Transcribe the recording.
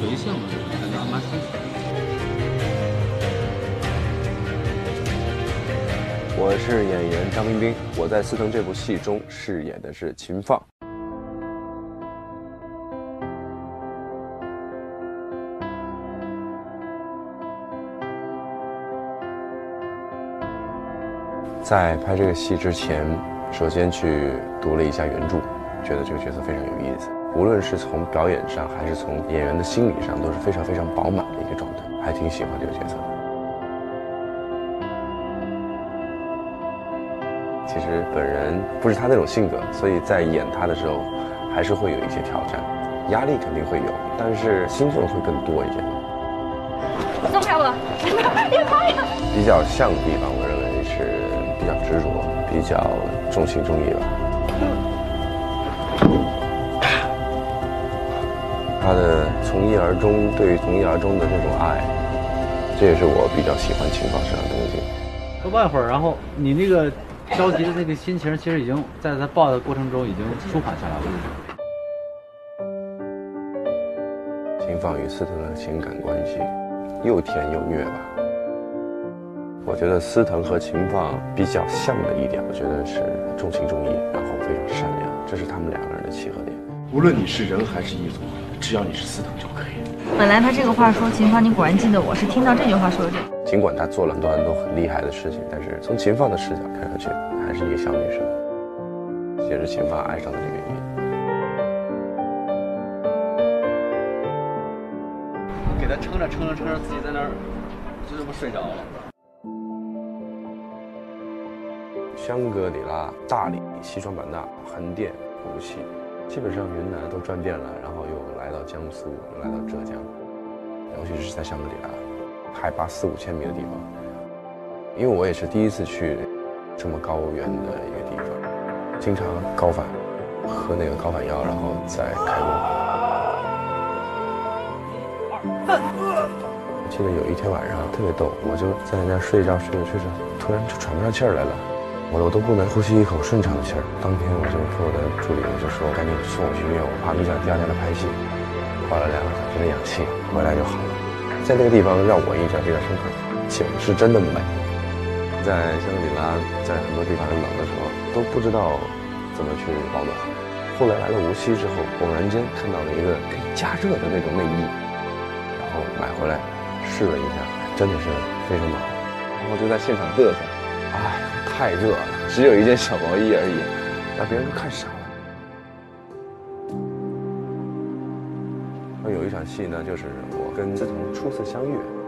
回向的人才能慢我是演员张彬彬我在司藤这部戏中饰演的是秦放。在拍这个戏之前首先去读了一下原著觉得这个角色非常有意思。无论是从表演上，还是从演员的心理上，都是非常非常饱满的一个状态，还挺喜欢这个角色的。其实本人不是他那种性格，所以在演他的时候，还是会有一些挑战，压力肯定会有，但是兴奋会更多一点。松开我！别拍呀！比较像的地方，我认为是比较执着，比较重情重义吧。他的从一而终，对于从一而终的那种爱，这也是我比较喜欢秦放身上的东西。多抱一会儿，然后你那个着急的那个心情，其实已经在他抱的过程中已经舒缓下来了。秦放与司藤的情感关系又甜又虐吧。我觉得司藤和秦放比较像的一点，我觉得是重情重义，然后非常善良，这是他们两个人的契合点。无论你是人还是异族，只要你是司藤就可以。本来他这个话说秦放，你果然记得我是听到这句话说的。尽管他做了很多很多很厉害的事情，但是从秦放的视角看上去，还是一个小女生，也是秦放爱上的这个原因。给他撑着撑着撑着，自己在那儿就这么睡着了。香格里拉、大理、西双版纳、横店、无锡，基本上云南都转遍了，然后又来到江苏，又来到浙江，尤其是在香格里拉，海拔四五千米的地方，因为我也是第一次去这么高原的一个地方，经常高反，喝那个高反药，然后再开工。我记得有一天晚上特别逗，我就在那儿睡觉睡着睡着，突然就喘不上气儿来了。我我都不能呼吸一口顺畅的气儿。当天我就和我的助理我就说，赶紧送我去医院，我怕影响第二天的拍戏。花了两个小时的氧气，回来就好了。在那个地方让我印象非常深刻，景是真的美。在香格里拉，在很多地方很冷的时候，都不知道怎么去保暖。后来来了无锡之后，偶然间看到了一个可以加热的那种内衣，然后买回来试了一下，真的是非常暖和。然后就在现场嘚瑟，哎。太热了，只有一件小毛衣而已，让别人都看傻了有一场戏呢，就是我跟志同初次相遇。